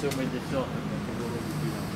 Все мы десятым на кого-нибудь.